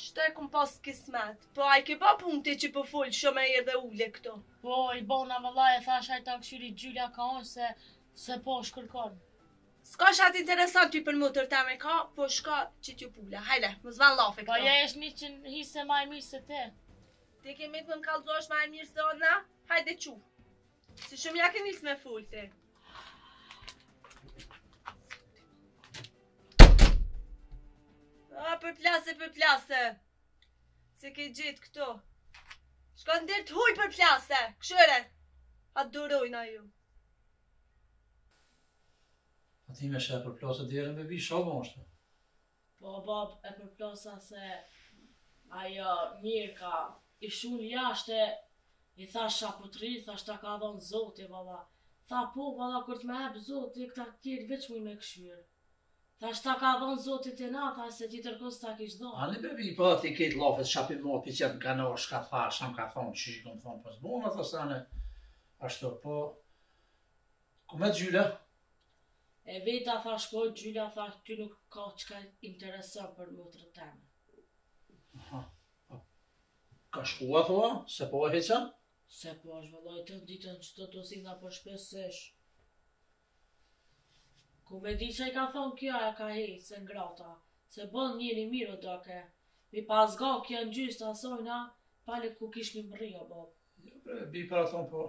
Shtu e kum pas kismet. Po a i ke ba punt ti që po fol shumë e edhe ule këto. Po i bona valla e thash hajt ta këshyri Gjyla ka on se se po shkërkon. S'ka shka t'intereson ty për motër teme ka, po shka që t'ju pula. Hajde, mos ban llafe këta. Po ja esh njëqind hise ma mirë se ti. Ti ke me të më kallzosh ma mirë se una? Hajde çu. Si shumë ja ke nisë me fol ti A përplase përplase S'e ke gjithë këtu Shko në derë të huj përplase Këshyre A të durojnë a jo A ti me e përplas edhe derën me vi Shka më është Po o bab e përplasa se ajo mirë ka i shul jashte i thash shaputri thash ta ka dhon zoti valla tha po valla kur të ma jep zoti këta të tjerët veç muj me këshyr thash ta ka dhon zoti tina tha se ti tërkos ta kish dhon a një bebi po ti krejt llafet shapin mo ti qet ka në shka tha shka m'ka thon që që kom thon po s'bon a thasane ashtu po ku me Gjyla E veta thash po Gjyla tha ty nuk ka çka t'intereson për motrën teme. Aha. Po. Ka shkua thua se po e heqa? Se po është valla të ditën çdo të si nga po shpesesh. Ku me di çka i ka thonë kjo e ka hej se ngrata, se bon njeri mirë u doke. Mi pas nga kjo në gjysë të asajna, pale ku kishim mërri o bab. Jo, bre, bi para thonë po,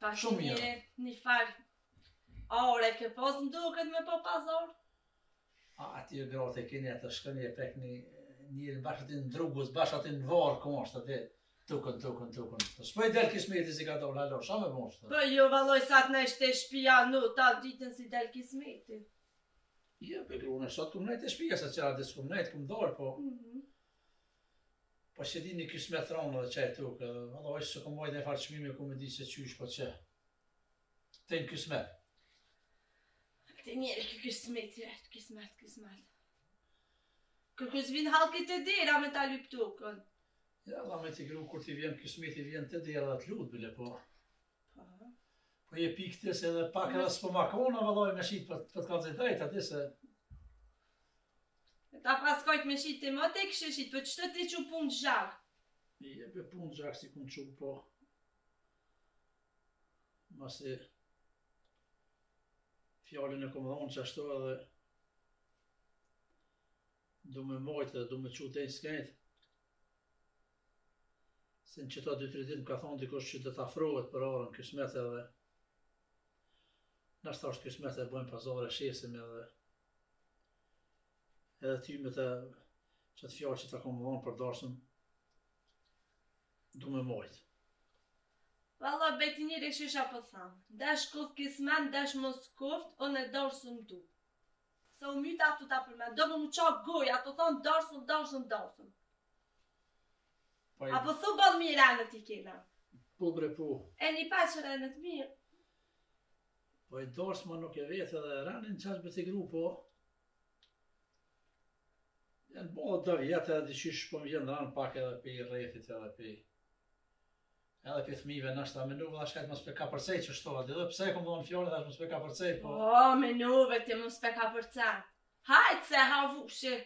Pa shumë mirë. Një far. Ore, ke pas n'duken me bo pazar. A aty e grot e keni atë shkoni e prekni njëherë bash aty në drugus, bash aty në varr ku është aty. Tukën, tukën, tukën. Po s'po i del kismeti si ka dol, alo, sa më bosh. Po jo jo, valla sa të nejsh te shpia nata ditën s'i del kismeti. Jo, pra unë sot kum nejt te shpia se qe sa s'kum nejt, kum dol, po. Mhm. Po si dini kismet rronë dhe qaj tuk edhe valla hiç s'e kom majt një farë çmimi ku me di se qysh po qe Te në kismet Te njeri kë kismet i rejt kismet kismet Kërkuj s'i vinë halki te dera me ta lyp tukën Ja valla me ti gru kur t'i vjen kismeti vjen te dera edhe të lut bile po Po Po je pikë të se edhe pak edhe s'po ma ka ona valla me shit për po, po të kallzoj drejt a di se Ta paskojt me shit ti moti e kishe shit, për po që të të që pun të zhak? I e për pun të gjak si kun që po. Masi fjalën e kom dhonë që ashtu edhe du me majt edhe du me çu te n'skejt. Se në qëta dy tri dit më ka thonë dikush që do të afrohet për arën kismet edhe. Nashta është kismet e bojmë pazar e shesim edhe. Edhe ty me të qët fjalë që ta kom dhonë për darsën, du me mojtë. Valla be ti njeri, shih ça po tham, dash koftë kismet, dash mos koftë, unë dorsëm du. Se u myta tu ta përmen, do më m'u ça goja tu thonë darsëm, darsëm, darsëm. Po Apo thu boll mirë anët i kena. Po bre po. E një pa që rënët mirë. Po e dorsma nuk e vetë edhe e rënë në qasë be ti gru, po... Janë bo do vjet edhe diqysh po më vjen ranë pak edhe pi rrethit edhe pi... Edhe pi fmive nashta ta menuve, nashta mos pe kapërcej qështu, dhe dhe pse e kom dhonë fjalë nashta mos pe kapërcej, po... O, po, menuve ti mos pe kapërcej, hajtë se Havushi,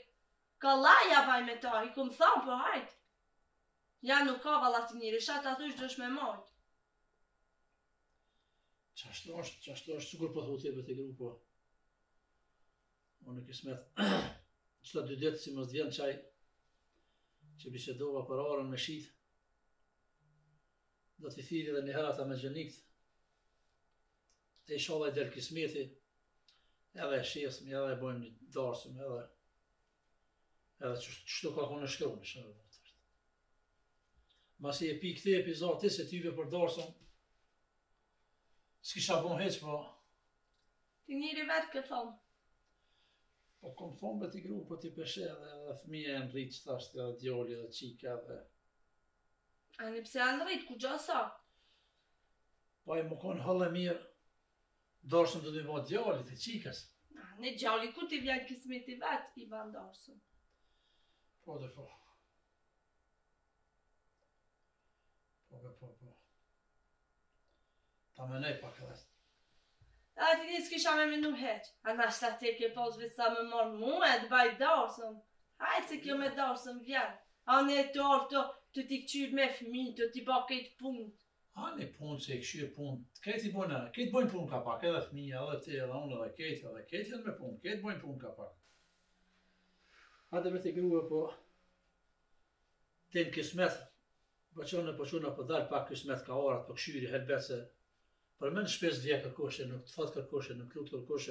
ka laja vaj me ta, i kom thonë, po hajtë. Ja nuk ka valla ti njeri, shatë atë është dosh me mojtë. Qashtu është, qashtu është, sikur po thu ti me të gru, po. Unë në kismet, qëto dy ditë si mos vjen qaj, që bisedova për arën me shit, do t'i thirri edhe një herë ata me gjenikt, e ishalla i del kismeti, edhe e shesëm, edhe e bojmë një darsëm, edhe Edhe qështu, qështu ka konë shtë unë, shënë dhe të rëtë. Masi e pi këte epizodi, se ty be për dorësën, s'kisha bo heq, po... Ti njeri vetë ke thonë. Po kom thonë be ti gru, po ti pe sheh edhe, edhe fëmija janë rritë, qe tash edhe djoli edhe qika edhe... Ani pse janë rritë, kurgja s'a. Po e me konë hëllë e mirë, Dorsun do t'i baj djalit e qikës. Na, ne djali kur t'i vjen kismeti vet, i ban dorsun. Po de po. Po de po, po. Ta menoj pak edhe. A ti njeri s'kisha me menu heq. A nashta ti ke pas veç sa me marr mue të baj dorsun. Hajt se kjo me dorsun vjen. A ne të orë të, tu t'i këqyr me fmi, tu t'i ba kejt punët. Ani punë se i këqyr punë, kejt i bojnë edhe, kejt bojnë punë ka pak, edhe fëmija, edhe ti, edhe unë, edhe kejt, edhe kejt janë me punë, kejt bojnë punë ka pak. Hajde me të grua, po, të në kismet, po qënë, po qënë, po dalë pak kismet ka arat, po këqyri, herë bese, për me n'shpi s'vje kërkush, nuk të thotë kërkush, nuk lutë kërkush,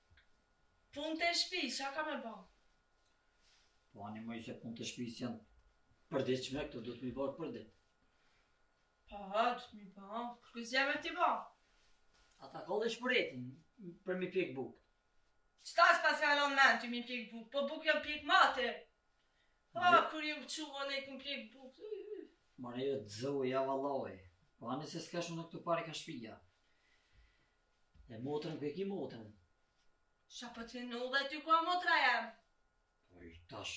Punët e shpis, ça ka me ba? Po ani moj se punët e shpis janë përditshme, këto duhet m'i bërë për ditë. Po, ha, duhet m'i bërë, për kësë jam e ti ba. A ta kalle shporetin për me pjek buk? Qëtash pas ka në men ti me pjek buk, po buk jan pjek mate. Ha, kur u çuva une kom pjek buk. Mare jo të zëvë, ja valla. Po ani se s'ka shumë këtu pare ka shpija. E motrën ku e ki motrën? Qa po t'duhet ty ku a motra jem? Po i tash,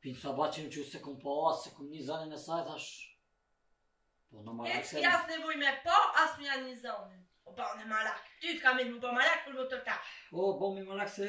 pi sabahit që jam çu s'e kom pa as s'e kom ni zanin e saj, thash. Po në marak se... E s'ki as nevojë me pa, as me ja ni zanin. O po, ba në marak, ty t'ka met m'u ba marak për motër ta. O po, bahem marak se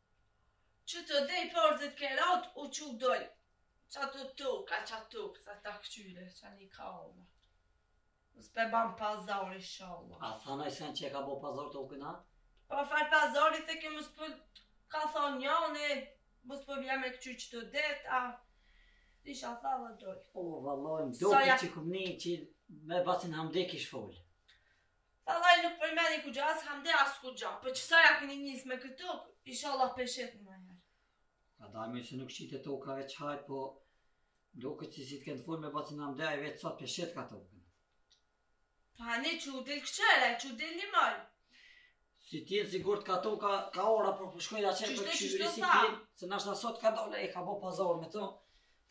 Që të dej përzit ke ratë u qu doj. Qa te toka, a qa toka, sa ta kqyre, qa një ka oma. Mos po ban pazar ishalla. A tha noj sen që e ka bo pazar tokën a? Po çfar pazari se ke mos po, ka than njani, mos po vjen me kqyr qëto ditë, a... Ishalla daj. O, valla, m'doket që e kum ni që me bacin Hamdë kish folë. Vallai nuk po i merrni kurgja as Hamdë as kurgja. Po çfarë ja keni nis me këtë tokë? Inshallah po e shet më herë. A daj më se nuk shitet toka veç haj, po duket se si të kanë fol me bacin Hamdë ai vetë sa po e shet ka tokën. Po hani çu del kqyre, çu del në mal. Si t'jetë sigurt ka toka, ka ara po po shkoj atje për me kqyr si ti, se nashta sot ka dalë e ka bo pazar me të.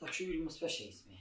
Ta kqyr mos po e shesmi.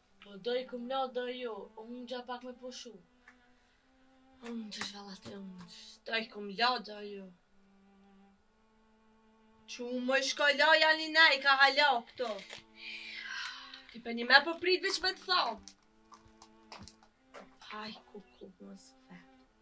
Po do ikum la dajo, unë gja pak me pushu. Unë që shvalla të unë, do ikum la dajo. Që unë mo çka la janë i nej, ka hala këto. Ti pe ni me po prit veç me të thanë. Haj, ku ku, mos.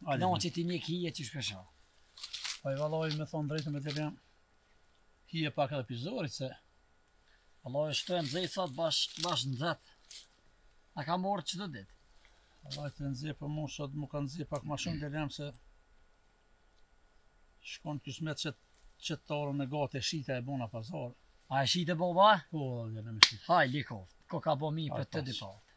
Naçi ti njek hije që shpesh ha. Po valla me thon drejtën me të lëm. Hije pak edhe pi zorit se Allah e shtoj nxet sot bash, bash nxet. A ka marrë çdo ditë. Allah nxet për mu sot mu kanë nxet pak ma shumë djalem se u kon kismet që qet arën në gati e shita e bona pazar. A e shite babë a? Po, djalem e shita. Haj, likoftë, ko ka bo mirë për të dy palët.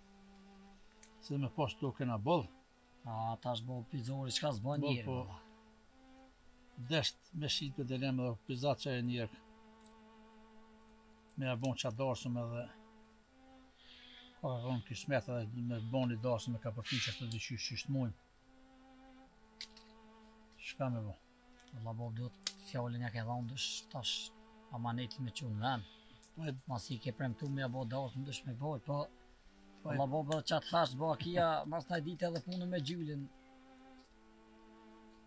Se me pas tokë kena boll. A tash bo pi zori çka s'bën njëri. Po. Desht me shit për djalem edhe pizza që e njërë. Me e bon çat darsëm edhe Po ka konë kismet edhe me bon ni darsëm me ka përti që të dyqysh qysh t'mujmë Shka me bon Valla bab dot fjalën ja ke dhënë dush tash amanetin me çu n'vend. Po masi ke premtu me e bo darsëm dush me boj, po Po valla babo çat hash bo kia mas ta ditë edhe punën me Gjylin.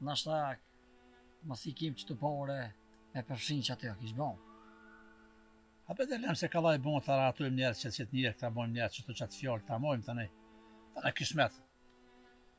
Nashta mos i kim çtu pare me përfshin çat jo kish bon. A pe djalem se ka vaj bon ta rahatojmë njerë që qët njeri këta bon njerë që të qatë fjalë ta mojmë të ne. Tana kismet.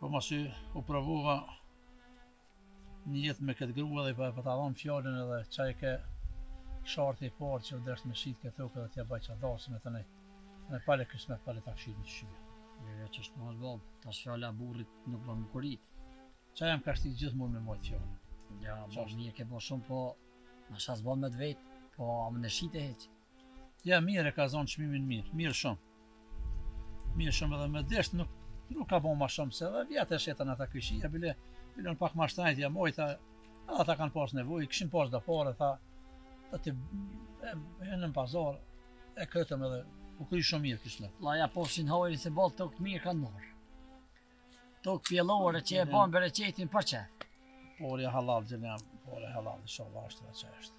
Po masi u provova një jetë me këtë grua dhe po ta dham fjalën edhe qaj ke sharti i parë që desht me shit këtë tokë dhe t'ja baj që dasë me të nej. Me pale kismet, pale ta shit në shqyja. Dhe dhe që është më hëtë babë, tash fjala e burrit nuk bërë më kurit. Qa jam ka shti gjithë mund me majtë fjalën. Ja, babë, mirë ke bo shumë, po në shasë babë me të vetë, po amë në shit e heqë. Ja mirë e ka zonë çmimin mirë, mirë shumë. Mirë shumë edhe me desht nuk nuk ka ba ma shumë se edhe vjet e shitën ata kojshia, bile, bile ni pak ma shtrejt ja majta, edhe ata kanë pas nevoj, kishin pas dhe pare, tha, dhe hymë në pazar, e këtëm edhe, u kry shumë mirë kështu lehtë. La ja posin hojri se boll tokë mirë kanë marrë. Tokë pjellore që e ban bereqetin për që. Por e halal, gjënë jam, por e halal, ishalla është dhe që është.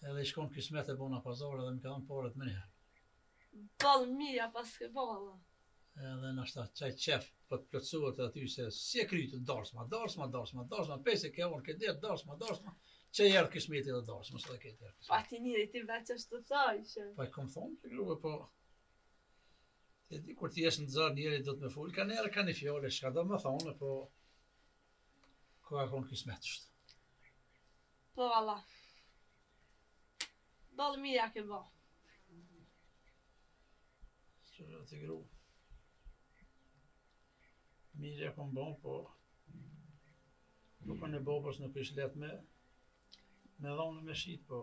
Edhe i shkon kismet e bona pazar edhe m'i ka dhënë paret menjëherë. Boll mirë ja paske ba valla. Edhe nashta qaj qef po të plotsohet aty se si e krytë, darsma, darsma, darsma, darsma, pese ke orë, ke dirë, darsma, darsma, qe erdh kismeti dhe darsma, së dhe ke dirë. Pa ti njëri ti veç është të thaj, që... Po i kom thonë, që gru, po... Ti di, kur të jesh në zor njeri, duhet me fol, kanjëherë, ka një fjalë, çka do me thonë, po... Koka kon kismet është. Po valla. Boll mirë ja ke bo. Që do të gru. Mirë ja kom bon, po. Tokën e babës nuk është lehtë me. Me dhanë me shit, po.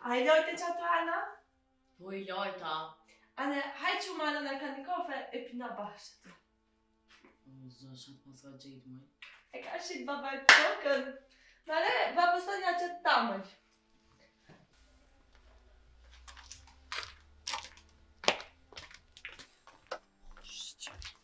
A u lodhe qa të ana? Po u lodha. Ane, haj çu marona ka një kafe e pina bashkë. O, zë, shatë pas ka gjejtë mëj. E ka shit baba tokën. Mare, baba së një që të tamëj.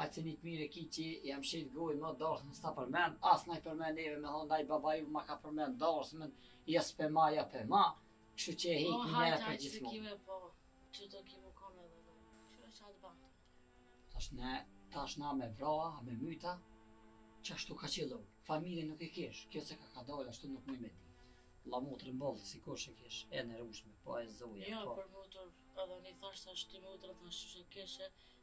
Aj të nitë mirë e ki që ja mshil gojën mo darsmën s'ta përmend as naj përmend neve me than naj baba juve ma ka përmend darsmën ja s'pe ma ja pe ma kshu qe e hek një herë për gjithmon. Tash ne tash na me vra a me myta qashtu ka qëllu familje nuk e kish kjo se ka ka dal ashtu nuk muj me dit valla motrën boll si kush e kish e nerushme po e zoja po.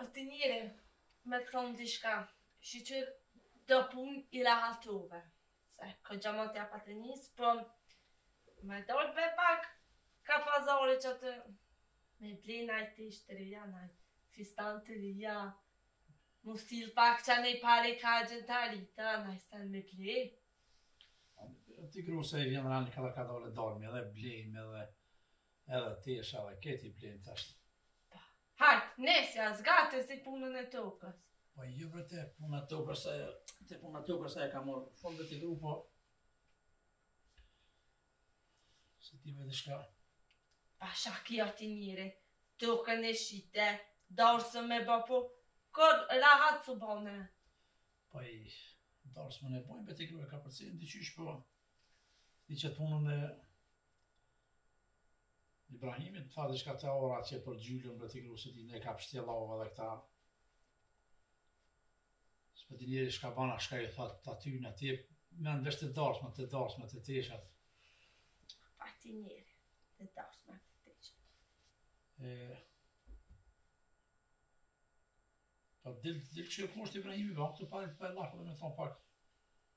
A di njeri me thonë diçka, shyqyr do pun i rahatove. Se, ko gja më tja pa të njësë, po me dal pak, ka pazari qatje me ble naj tesha të reja, naj fistan të ri, m'u sill pak qandej pari ka argjentarit, naj sen me ble. Ti gru se i vjen reni kadal kadal ole dalim edhe blejmë edhe Edhe ti e shava ket i blejmë tash. Hajt, nejse, a zgate si punën e tokës. Po jo për te puna tokës, ajo, te puna tokës ajo ka morë fund ti gru. Po. Se ti me dishka. Pasha qati njeri, tokën e shite, darsëm ba po, kurrë rahat s'u bane. Po i, darsmen e bojnë, bete kërë ka përcejnë, di qysh po, di që punën e Ibrahimi tha diçka te ora qe për Gjylën dhe tik rusit i ne ka pshtjellu edhe këta S'pe di njeri shka ban a shka i thot ta ty në ti marr vesh te dasma te dasma te teshat pa ti njeri te dasma te teshat e pa po, dil dil që e kushtë Ibrahimi ba këtu pa e lafë dhe me thonë pak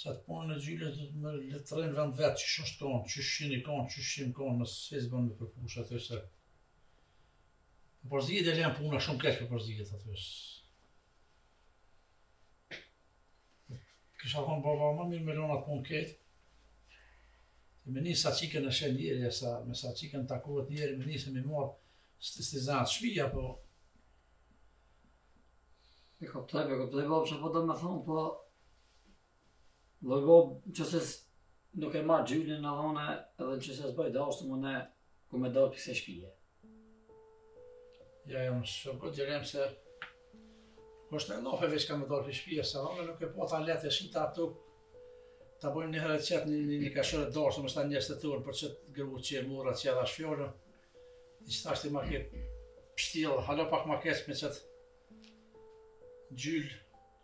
Qat punë në Gjyla do të më letërrojnë vend vet qysh është kon, qysh shin i kon, qysh shin kon, mos se s'bën me përpush aty se. Po përzihet edhe puna shumë keq po përzihet. Kisha thonë baba më mirë me lon atë punë krejt. Me nis sa çikën në shën deri ja sa me sa çikën takohet njeri me nis me marrë s'ti zan shpija po. E kuptoj, e kuptoj, po çka po do me thon po Lëgo, që se nuk e marr Gjylën në dhone, edhe që se s'boj darsëm, kam me dalë pi ksaj shpije. Ja, jam shumë këtë gjerim se, ku është në nofe veç ka me dalë pi ksaj shpije, se dhone nuk e po t'a lehtë e shita ato, ta bojnë një herë qëtë një, një, një kashore da është, më sta njështë të turë, për qëtë gërbu që e mura që edhe ashtë fjalën, i qëtë ashtë i ma ke pështilë, hala pak ma keq me qëtë Gjylë,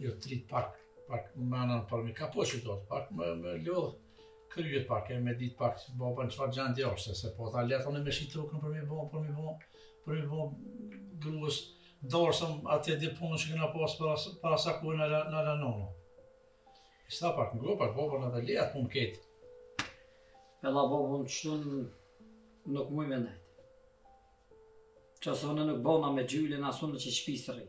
Jo prit pak, pak më anan për me kapo që do të pak më, më lodhë kryet pak e me ditë pak që baba në çfarë gjendje o, se se po t'a lehtë me shit tokën për me bo, për me bo, për me bo grues darsëm, atë e di punën që kena pasë para, para sa kohën në, në lanonë. Sta pak më grupa, baba në dhe le atë punë krejt. E la baba unë qëtu nuk muj me nejtë. Që as unë nuk bona me Gjylën, as unë n'shpi s'rri.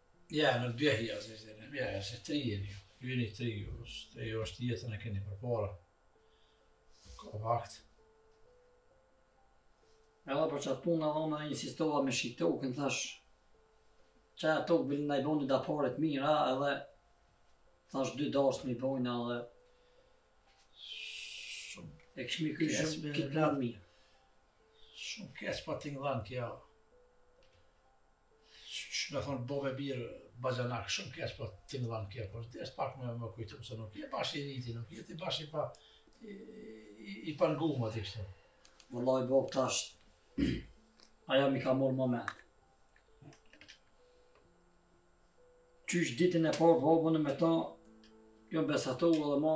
Ja, në dy ahi asë ishte në mja, asë ishte tri e një. Ju jeni t'ri, ju është, ju është jetën e keni përpara. Ka vakt. Edhe për qatë punë, edhe unë insistova me shit tokën, thash, qajo tokë bëllin në i boni do pare të mira, edhe thash dy dasma i boni, edhe shumë. E kishmi, kishmi planin mirë. Shumë keq pa t'ingë dhanë kjo. me thonë bove mirë baxhanak shumë keq po tingëllon kjo por desh pak me më kujtu se nuk je bash i riu ti nuk je ti bash i pa i, i, i pangumë atë kështu Vëllaj bo tash aja mi ka mor moment qysh ditën e parë babën e me ta jam besatohu edhe ma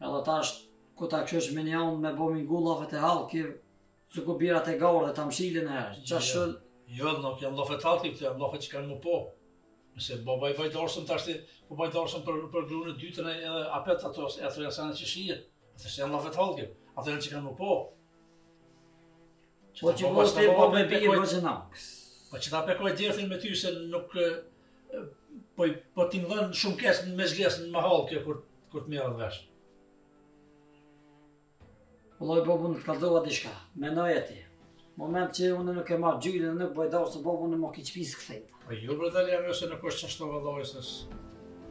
Edhe tash ku ta kqysh menjaun me bo me i ngu llafet e hallkit zukubirat e gaur dhe ta mshilin herë qashtu Jo nuk janë llafe të hallkit, këto janë llafe që kanë me u bo. Nëse baba i bën darsëm tashti, po bën darsëm për, për grunë e dytën e dhe apet ato, e ato janë sene që shije. Ato s'janë llafe të hallkit, ato janë që kanë me u bo. Po që po ti po me bije po që na. Po që ta pjek djersin me ty se nuk Po, po tingllon shumë keq në mexhlis në mahallë kjo kur, kur të merret vesh. Vëllaj, po unë të kallxova çka, menoj e ti. Momentin që unë nuk e marr gjyri dhe nuk bëj darsëm, se po unë më kiqë pisë këthejta. Po, ju jo, bërë dalë jam jo se nuk është qashtu vëllaj, se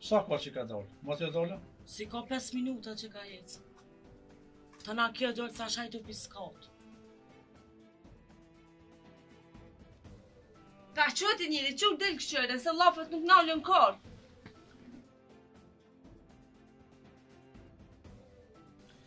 Sa ka që ka dalë? M'ka dalë? Si ka 5 minuta që ka ecë. Tana kjo dol tu shajtë tu piskatë. Ka qetë njeri, që del kqyre, se llafet nuk nalen kurr.